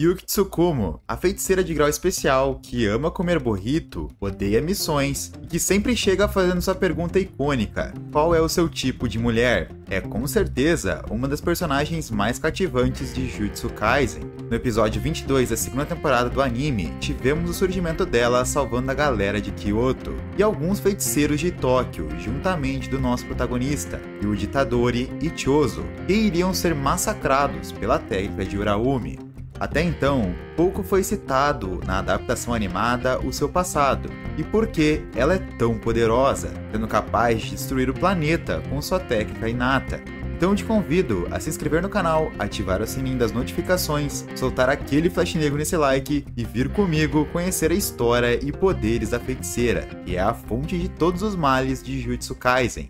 Yuki Tsukumo, a feiticeira de grau especial que ama comer burrito, odeia missões e que sempre chega fazendo sua pergunta icônica: qual é o seu tipo de mulher? É com certeza uma das personagens mais cativantes de Jujutsu Kaisen. No episódio 22 da segunda temporada do anime, tivemos o surgimento dela salvando a galera de Kyoto e alguns feiticeiros de Tóquio, juntamente do nosso protagonista, Yuji Tadori e Chozo, que iriam ser massacrados pela técnica de Uraumi. Até então, pouco foi citado na adaptação animada o seu passado e por que ela é tão poderosa, sendo capaz de destruir o planeta com sua técnica inata. Então te convido a se inscrever no canal, ativar o sininho das notificações, soltar aquele flash negro nesse like e vir comigo conhecer a história e poderes da feiticeira, que é a fonte de todos os males de Jujutsu Kaisen.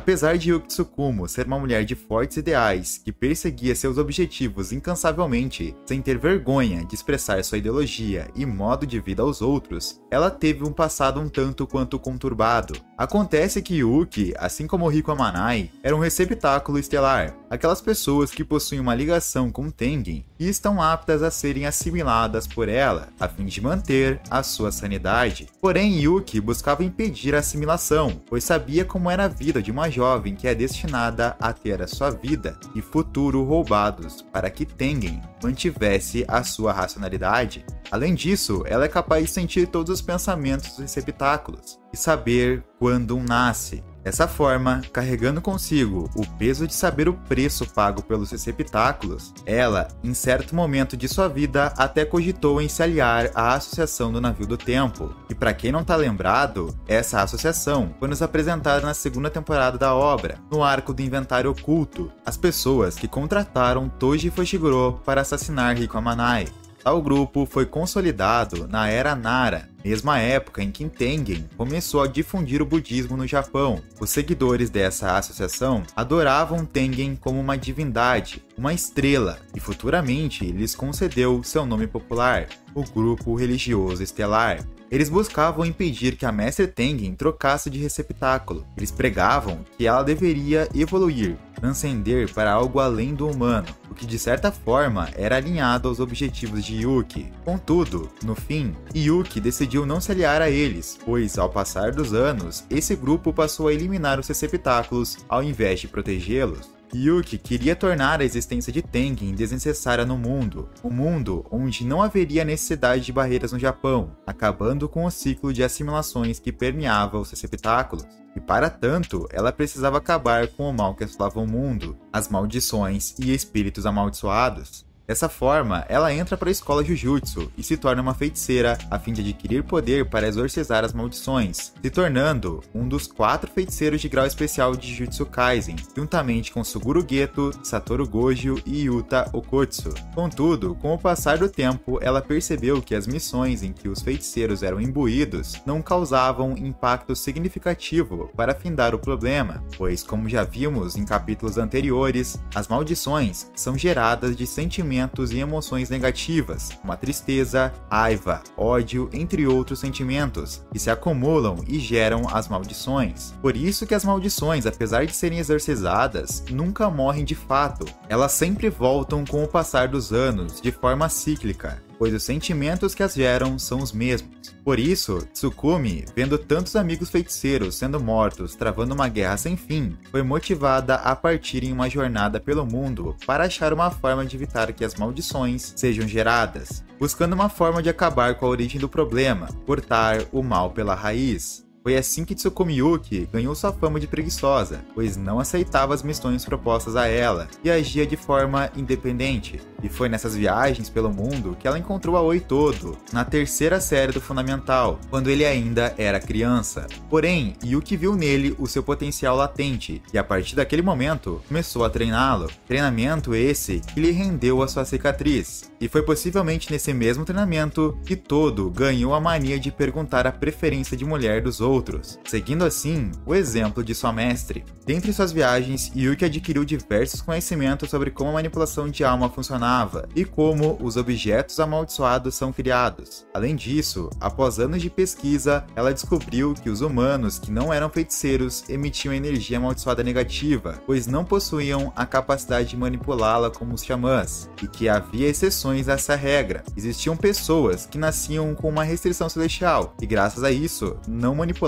Apesar de Yuki Tsukumo ser uma mulher de fortes ideais que perseguia seus objetivos incansavelmente, sem ter vergonha de expressar sua ideologia e modo de vida aos outros, ela teve um passado um tanto quanto conturbado. Acontece que Yuki, assim como Riko Amanai, era um receptáculo estelar, aquelas pessoas que possuem uma ligação com Tengen e estão aptas a serem assimiladas por ela, a fim de manter a sua sanidade. Porém, Yuki buscava impedir a assimilação, pois sabia como era a vida de uma jovem que é destinada a ter a sua vida e futuro roubados para que Tengen mantivesse a sua racionalidade. Além disso, ela é capaz de sentir todos os pensamentos dos receptáculos e saber quando um nasce, Dessa forma, carregando consigo o peso de saber o preço pago pelos receptáculos, ela, em certo momento de sua vida, até cogitou em se aliar à Associação do Navio do Tempo. E para quem não tá lembrado, essa associação foi nos apresentada na segunda temporada da obra, no arco do Inventário Oculto, as pessoas que contrataram Toji Fushiguro para assassinar Riko Amanai. Tal grupo foi consolidado na Era Nara, mesma época em que Tengen começou a difundir o budismo no Japão. Os seguidores dessa associação adoravam Tengen como uma divindade, uma estrela, e futuramente lhes concedeu seu nome popular, o Grupo Religioso Estelar. Eles buscavam impedir que a Mestre Tengen trocasse de receptáculo. Eles pregavam que ela deveria evoluir, transcender para algo além do humano, o que de certa forma era alinhado aos objetivos de Yuki. Contudo, no fim, Yuki decidiu não se aliar a eles, pois ao passar dos anos, esse grupo passou a eliminar os receptáculos ao invés de protegê-los. Yuki queria tornar a existência de Tengen desnecessária no mundo, um mundo onde não haveria necessidade de barreiras no Japão, acabando com o ciclo de assimilações que permeava os receptáculos. E para tanto, ela precisava acabar com o mal que assolava o mundo, as maldições e espíritos amaldiçoados. Dessa forma, ela entra para a escola Jujutsu e se torna uma feiticeira a fim de adquirir poder para exorcizar as maldições, se tornando um dos quatro feiticeiros de grau especial de Jujutsu Kaisen, juntamente com Suguru Geto, Satoru Gojo e Yuta Okotsu. Contudo, com o passar do tempo, ela percebeu que as missões em que os feiticeiros eram imbuídos não causavam impacto significativo para findar o problema, pois, como já vimos em capítulos anteriores, as maldições são geradas de sentimentos sentimentos e emoções negativas, como a tristeza, raiva, ódio, entre outros sentimentos, que se acumulam e geram as maldições. Por isso que as maldições, apesar de serem exorcizadas, nunca morrem de fato. Elas sempre voltam com o passar dos anos, de forma cíclica, pois os sentimentos que as geram são os mesmos. Por isso, Tsukumi, vendo tantos amigos feiticeiros sendo mortos, travando uma guerra sem fim, foi motivada a partir em uma jornada pelo mundo para achar uma forma de evitar que as maldições sejam geradas, buscando uma forma de acabar com a origem do problema, cortar o mal pela raiz. Foi assim que Tsukumi Yuki ganhou sua fama de preguiçosa, pois não aceitava as missões propostas a ela e agia de forma independente. E foi nessas viagens pelo mundo que ela encontrou a Oi Todo, na terceira série do Fundamental, quando ele ainda era criança. Porém, Yuki viu nele o seu potencial latente e a partir daquele momento começou a treiná-lo. Treinamento esse que lhe rendeu a sua cicatriz. E foi possivelmente nesse mesmo treinamento que Todo ganhou a mania de perguntar a preferência de mulher dos outros outros, seguindo assim o exemplo de sua mestre. Dentre suas viagens, Yuki adquiriu diversos conhecimentos sobre como a manipulação de alma funcionava e como os objetos amaldiçoados são criados. Além disso, após anos de pesquisa, ela descobriu que os humanos que não eram feiticeiros emitiam energia amaldiçoada negativa, pois não possuíam a capacidade de manipulá-la como os xamãs, e que havia exceções a essa regra. Existiam pessoas que nasciam com uma restrição celestial e, graças a isso, não manipulavam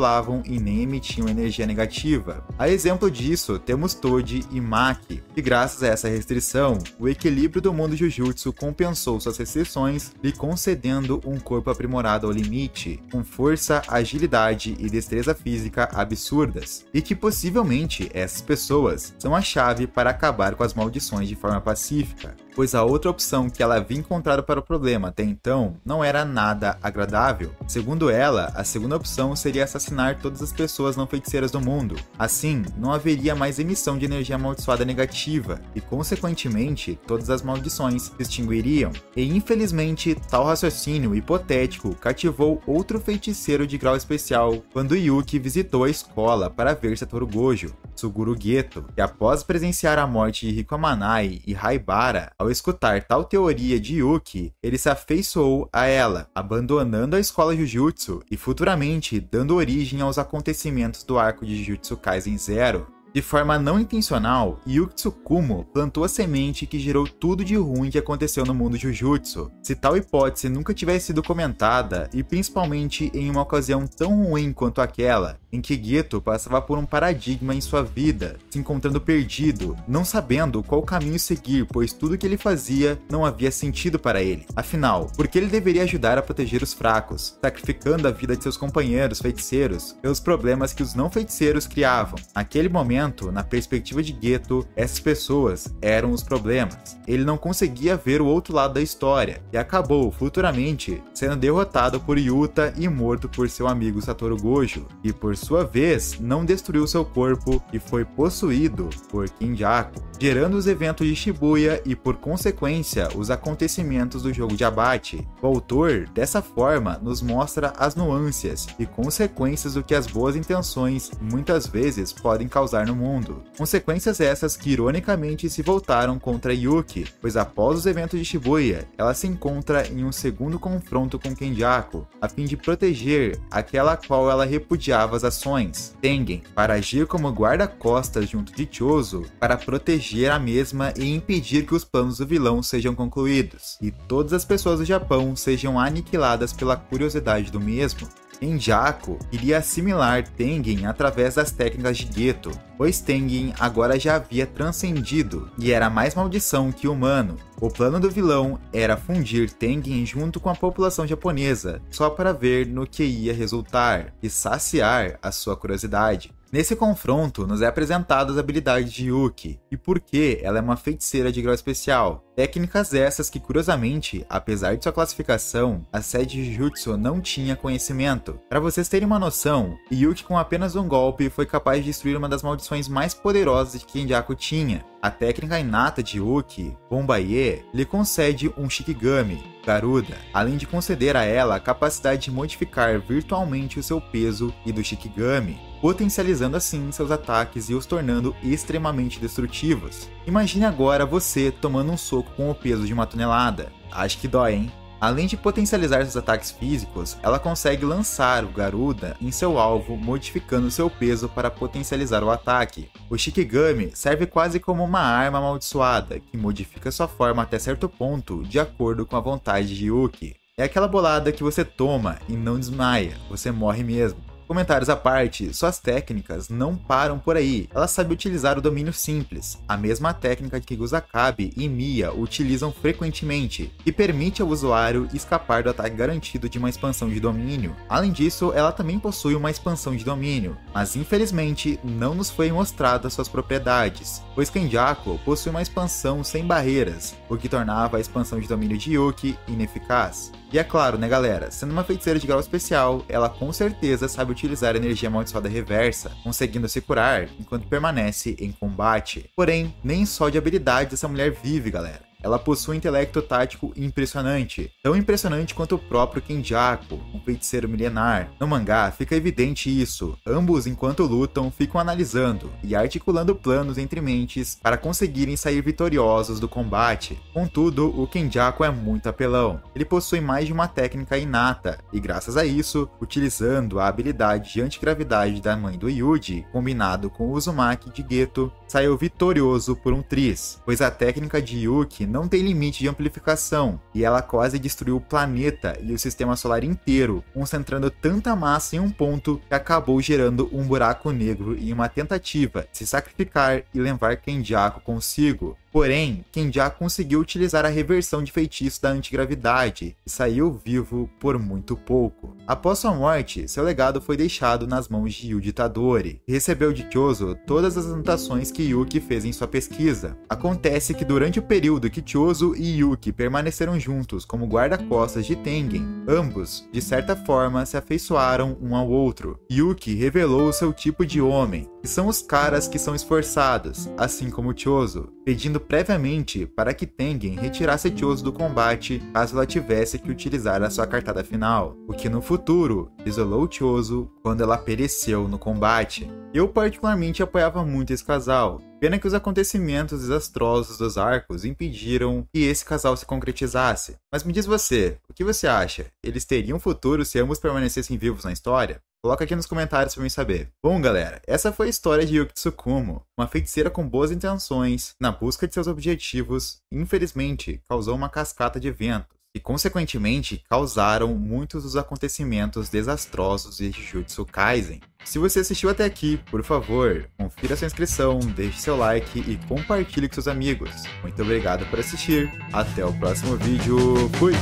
e nem emitiam energia negativa. A exemplo disso, temos Toad e Maki, e graças a essa restrição, o equilíbrio do mundo Jujutsu compensou suas restrições, lhe concedendo um corpo aprimorado ao limite, com força, agilidade e destreza física absurdas, e que possivelmente essas pessoas são a chave para acabar com as maldições de forma pacífica pois a outra opção que ela havia encontrado para o problema até então não era nada agradável. Segundo ela, a segunda opção seria assassinar todas as pessoas não feiticeiras do mundo. Assim, não haveria mais emissão de energia amaldiçoada negativa e, consequentemente, todas as maldições se extinguiriam. E infelizmente, tal raciocínio hipotético cativou outro feiticeiro de grau especial quando Yuki visitou a escola para ver Satoru Gojo, Suguru Geto, e após presenciar a morte de Rikomanai e Haibara, ao escutar tal teoria de Yuki, ele se afeiçoou a ela, abandonando a escola Jujutsu e futuramente dando origem aos acontecimentos do arco de Jujutsu Kaisen Zero, de forma não intencional, Yuki Tsukumo plantou a semente que gerou tudo de ruim que aconteceu no mundo Jujutsu. Se tal hipótese nunca tivesse sido comentada, e principalmente em uma ocasião tão ruim quanto aquela, em que Geto passava por um paradigma em sua vida, se encontrando perdido, não sabendo qual caminho seguir, pois tudo que ele fazia não havia sentido para ele. Afinal, por que ele deveria ajudar a proteger os fracos, sacrificando a vida de seus companheiros feiticeiros pelos problemas que os não feiticeiros criavam? Naquele momento, momento, na perspectiva de Geto, essas pessoas eram os problemas. Ele não conseguia ver o outro lado da história e acabou futuramente sendo derrotado por Yuta e morto por seu amigo Satoru Gojo, e por sua vez não destruiu seu corpo e foi possuído por Kinjaku, gerando os eventos de Shibuya e por consequência os acontecimentos do jogo de abate. O autor, dessa forma, nos mostra as nuances e consequências do que as boas intenções muitas vezes podem causar no no mundo. Consequências essas que ironicamente se voltaram contra Yuki, pois após os eventos de Shibuya, ela se encontra em um segundo confronto com Kenjaku, a fim de proteger aquela a qual ela repudiava as ações, Tengen, para agir como guarda-costas junto de Chozo, para proteger a mesma e impedir que os planos do vilão sejam concluídos, e todas as pessoas do Japão sejam aniquiladas pela curiosidade do mesmo. Enjaku iria assimilar Tengen através das técnicas de Geto, pois Tengen agora já havia transcendido e era mais maldição que humano. O plano do vilão era fundir Tengen junto com a população japonesa, só para ver no que ia resultar e saciar a sua curiosidade. Nesse confronto, nos é apresentado as habilidades de Yuki e por que ela é uma feiticeira de grau especial. Técnicas essas que, curiosamente, apesar de sua classificação, a sede de Jutsu não tinha conhecimento. Para vocês terem uma noção, Yuki com apenas um golpe foi capaz de destruir uma das maldições mais poderosas que Kenjaku tinha. A técnica inata de Yuki, Bombaye, lhe concede um Shikigami, Garuda, além de conceder a ela a capacidade de modificar virtualmente o seu peso e do Shikigami, potencializando assim seus ataques e os tornando extremamente destrutivos. Imagine agora você tomando um soco com o peso de uma tonelada. Acho que dói, hein? Além de potencializar seus ataques físicos, ela consegue lançar o Garuda em seu alvo, modificando seu peso para potencializar o ataque. O Shikigami serve quase como uma arma amaldiçoada, que modifica sua forma até certo ponto, de acordo com a vontade de Yuki. É aquela bolada que você toma e não desmaia, você morre mesmo. Comentários à parte, suas técnicas não param por aí. Ela sabe utilizar o domínio simples, a mesma técnica que Guzakabe e Mia utilizam frequentemente, e permite ao usuário escapar do ataque garantido de uma expansão de domínio. Além disso, ela também possui uma expansão de domínio, mas infelizmente não nos foi mostrada suas propriedades, pois Kenjaku possui uma expansão sem barreiras, o que tornava a expansão de domínio de Yuki ineficaz. E é claro, né galera, sendo uma feiticeira de grau especial, ela com certeza sabe utilizar a energia amaldiçoada reversa, conseguindo se curar enquanto permanece em combate. Porém, nem só de habilidades essa mulher vive, galera. Ela possui um intelecto tático impressionante, tão impressionante quanto o próprio Kenjaku, um feiticeiro milenar. No mangá fica evidente isso, ambos enquanto lutam ficam analisando e articulando planos entre mentes para conseguirem sair vitoriosos do combate. Contudo, o Kenjaku é muito apelão. Ele possui mais de uma técnica inata e graças a isso, utilizando a habilidade de antigravidade da mãe do Yuji, combinado com o Uzumaki de Geto, saiu vitorioso por um tris, pois a técnica de Yuki não tem limite de amplificação e ela quase destruiu o planeta e o sistema solar inteiro, concentrando tanta massa em um ponto que acabou gerando um buraco negro em uma tentativa de se sacrificar e levar Kenjaku consigo. Porém, Kenjaku conseguiu utilizar a reversão de feitiço da antigravidade e saiu vivo por muito pouco. Após sua morte, seu legado foi deixado nas mãos de Yuji Tadori, que recebeu de Chozo todas as anotações que Yuki fez em sua pesquisa. Acontece que durante o período que Chozo e Yuki permaneceram juntos como guarda-costas de Tengen, ambos, de certa forma, se afeiçoaram um ao outro. Yuki revelou seu tipo de homem, que são os caras que são esforçados, assim como Chozo, pedindo previamente para que Tengen retirasse Chozo do combate caso ela tivesse que utilizar a sua cartada final, o que no futuro isolou Chozo quando ela pereceu no combate. Eu particularmente apoiava muito esse casal, Pena que os acontecimentos desastrosos dos arcos impediram que esse casal se concretizasse. Mas me diz você, o que você acha? Eles teriam futuro se ambos permanecessem vivos na história? Coloca aqui nos comentários para mim saber. Bom, galera, essa foi a história de Yuki Tsukumo, uma feiticeira com boas intenções, na busca de seus objetivos, infelizmente causou uma cascata de eventos e, consequentemente, causaram muitos dos acontecimentos desastrosos de Jujutsu Kaisen. Se você assistiu até aqui, por favor, confira sua inscrição, deixe seu like e compartilhe com seus amigos. Muito obrigado por assistir. Até o próximo vídeo. Fui!